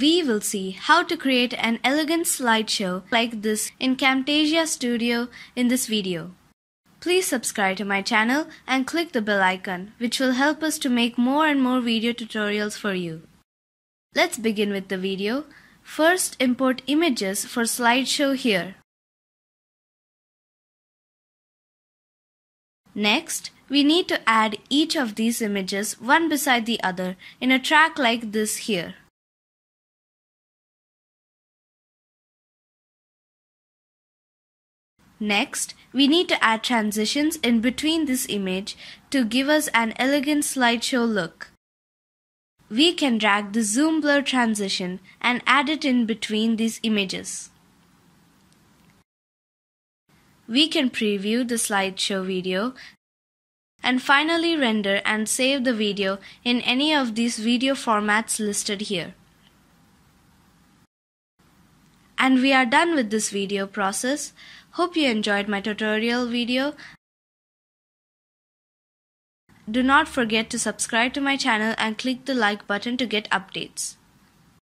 will see how to create an elegant slideshow like this in Camtasia Studio in this video. Please subscribe to my channel and click the bell icon which will help us to make more and more video tutorials for you. Let's begin with the video. First import images for slideshow here. Next, we need to add each of these images one beside the other in a track like this here. Next, we need to add transitions in between this image to give us an elegant slideshow look. We can drag the zoom blur transition and add it in between these images. We can preview the slideshow video and finally render and save the video in any of these video formats listed here. And we are done with this video process. Hope you enjoyed my tutorial video. Do not forget to subscribe to my channel and click the like button to get updates.